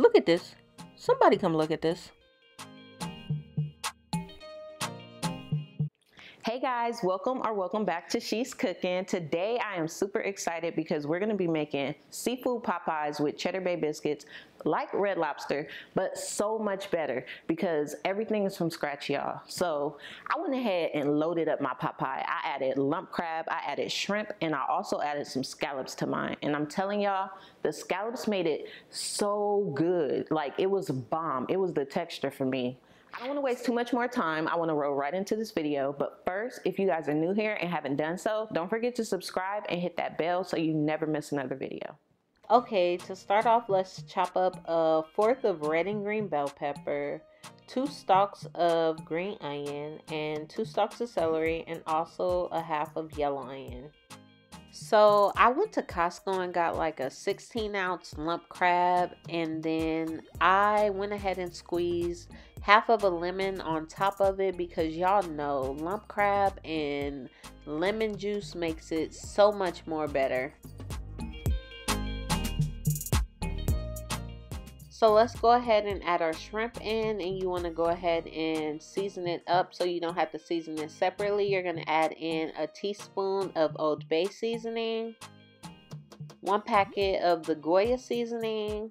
Look at this. Somebody come look at this. Hey guys, welcome or welcome back to She's Cookin. Today I am super excited because we're gonna be making seafood pot pies with Cheddar Bay biscuits like Red Lobster, but so much better because everything is from scratch, y'all. So I went ahead and loaded up my pot pie. I added lump crab, I added shrimp, and I also added some scallops to mine. And I'm telling y'all, the scallops made it so good. Like it was bomb. It was the texture for me. I don't want to waste too much more time. I want to roll right into this video. But first, if you guys are new here and haven't done so, don't forget to subscribe and hit that bell so you never miss another video. Okay, to start off, let's chop up a fourth of red and green bell pepper, two stalks of green onion, and two stalks of celery, and also a half of yellow onion. So I went to Costco and got like a 16 ounce lump crab, and then I went ahead and squeezed half of a lemon on top of it because y'all know lump crab and lemon juice makes it so much more better. So let's go ahead and add our shrimp in and you want to go ahead and season it up so you don't have to season it separately. You're going to add in a teaspoon of Old Bay seasoning, one packet of the Goya seasoning,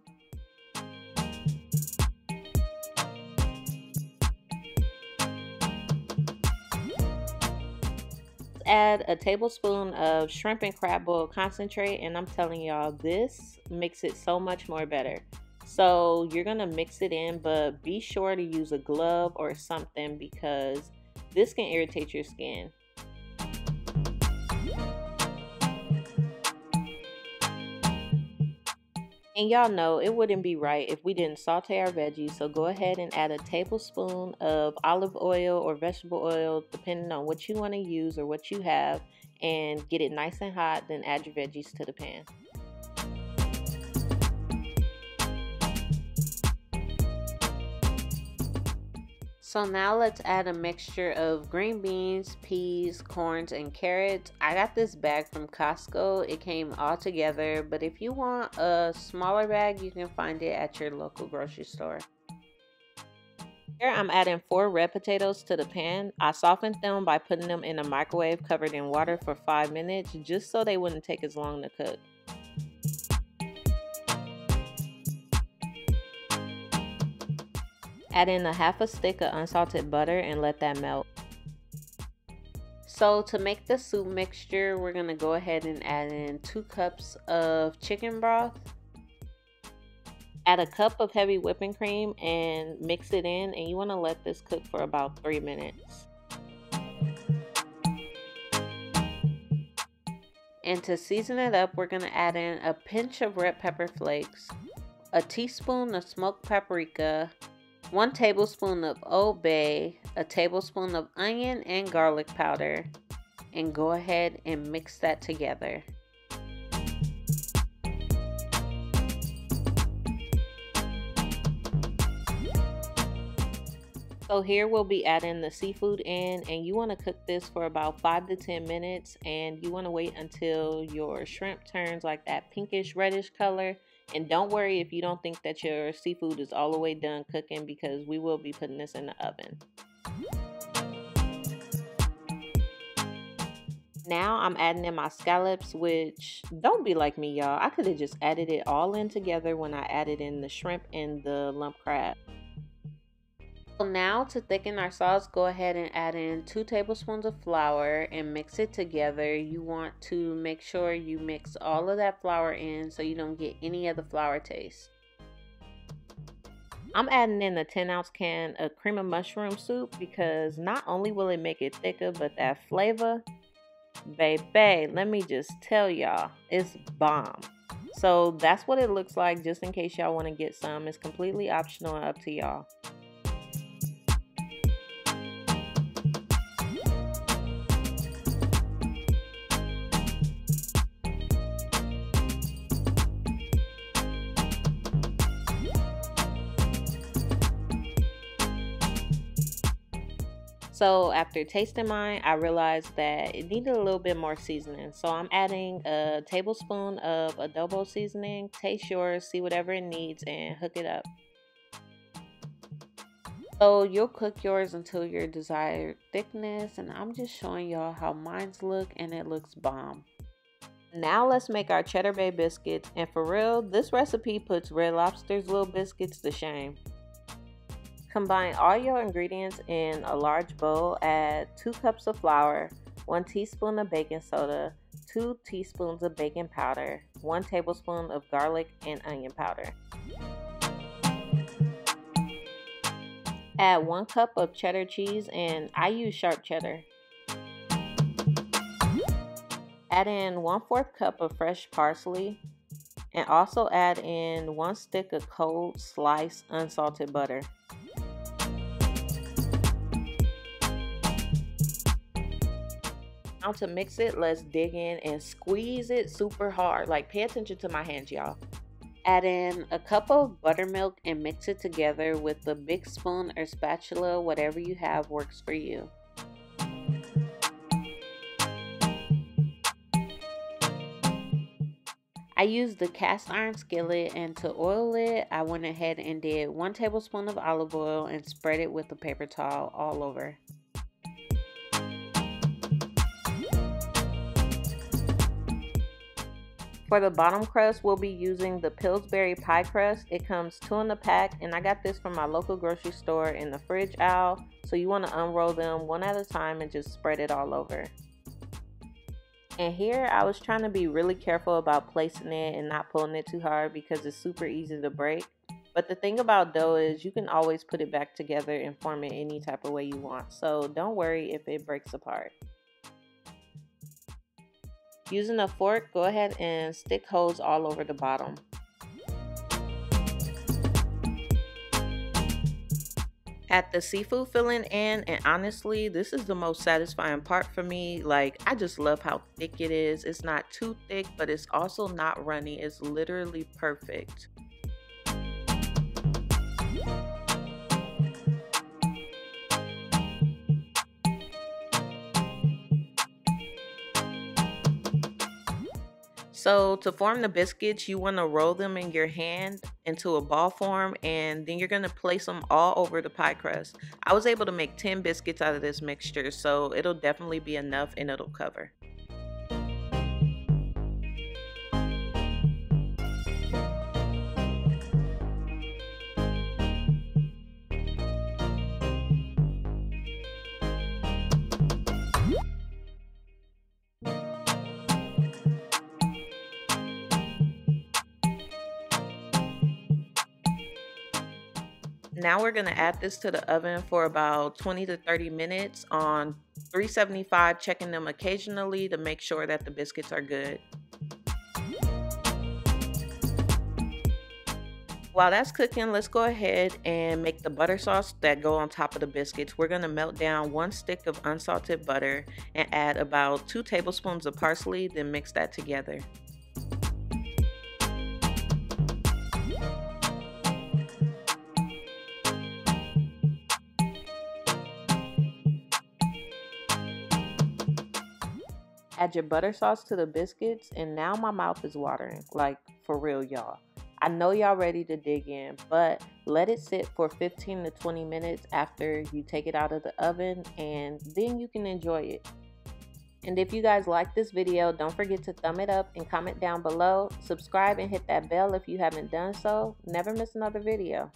add a tablespoon of shrimp and crab boil concentrate and I'm telling y'all this makes it so much more better. So you're going to mix it in, but be sure to use a glove or something because this can irritate your skin. And y'all know it wouldn't be right if we didn't saute our veggies. So go ahead and add a tablespoon of olive oil or vegetable oil, depending on what you want to use or what you have, and get it nice and hot. Then add your veggies to the pan. So now let's add a mixture of green beans, peas, corns, and carrots. I got this bag from Costco. It came all together, but if you want a smaller bag, you can find it at your local grocery store. Here I'm adding four red potatoes to the pan. I softened them by putting them in a microwave covered in water for five minutes just so they wouldn't take as long to cook. Add in a half a stick of unsalted butter and let that melt. So to make the soup mixture, we're going to go ahead and add in two cups of chicken broth. Add a cup of heavy whipping cream and mix it in and you want to let this cook for about three minutes. And to season it up, we're going to add in a pinch of red pepper flakes, a teaspoon of smoked paprika, 1 tablespoon of Old Bay, a tablespoon of onion and garlic powder, and go ahead and mix that together. So here we'll be adding the seafood in and you want to cook this for about 5 to 10 minutes and you want to wait until your shrimp turns like that pinkish reddish color and don't worry if you don't think that your seafood is all the way done cooking because we will be putting this in the oven. Now I'm adding in my scallops, which don't be like me, y'all. I could have just added it all in together when I added in the shrimp and the lump crab. Now to thicken our sauce, go ahead and add in two tablespoons of flour and mix it together. You want to make sure you mix all of that flour in so you don't get any of the flour taste. I'm adding in a 10 ounce can of cream of mushroom soup because not only will it make it thicker, but that flavor, baby, let me just tell y'all, it's bomb. So that's what it looks like just in case y'all want to get some. It's completely optional and up to y'all. So after tasting mine, I realized that it needed a little bit more seasoning. So I'm adding a tablespoon of adobo seasoning. Taste yours, see whatever it needs, and hook it up. So you'll cook yours until your desired thickness and I'm just showing y'all how mine's look and it looks bomb. Now let's make our cheddar bay biscuits and for real, this recipe puts Red Lobster's little biscuits to shame. Combine all your ingredients in a large bowl, add 2 cups of flour, 1 teaspoon of baking soda, 2 teaspoons of baking powder, 1 tablespoon of garlic and onion powder. Add one cup of cheddar cheese and I use sharp cheddar. Add in 1 4th cup of fresh parsley and also add in 1 stick of cold sliced unsalted butter. Now to mix it, let's dig in and squeeze it super hard. Like pay attention to my hands, y'all. Add in a cup of buttermilk and mix it together with a big spoon or spatula, whatever you have works for you. I used the cast iron skillet and to oil it, I went ahead and did one tablespoon of olive oil and spread it with a paper towel all over. For the bottom crust, we'll be using the Pillsbury pie crust. It comes two in a pack, and I got this from my local grocery store in the fridge aisle. So you want to unroll them one at a time and just spread it all over. And here I was trying to be really careful about placing it and not pulling it too hard because it's super easy to break. But the thing about dough is you can always put it back together and form it any type of way you want. So don't worry if it breaks apart. Using a fork, go ahead and stick holes all over the bottom. Add the seafood filling in and honestly this is the most satisfying part for me. Like I just love how thick it is. It's not too thick but it's also not runny. It's literally perfect So to form the biscuits, you want to roll them in your hand into a ball form and then you're going to place them all over the pie crust. I was able to make 10 biscuits out of this mixture, so it'll definitely be enough and it'll cover. Now we're gonna add this to the oven for about 20 to 30 minutes on 375, checking them occasionally to make sure that the biscuits are good. While that's cooking, let's go ahead and make the butter sauce that go on top of the biscuits. We're gonna melt down one stick of unsalted butter and add about two tablespoons of parsley, then mix that together. Add your butter sauce to the biscuits, and now my mouth is watering. Like, for real, y'all. I know y'all ready to dig in, but let it sit for 15 to 20 minutes after you take it out of the oven, and then you can enjoy it. And if you guys like this video, don't forget to thumb it up and comment down below. Subscribe and hit that bell if you haven't done so. Never miss another video.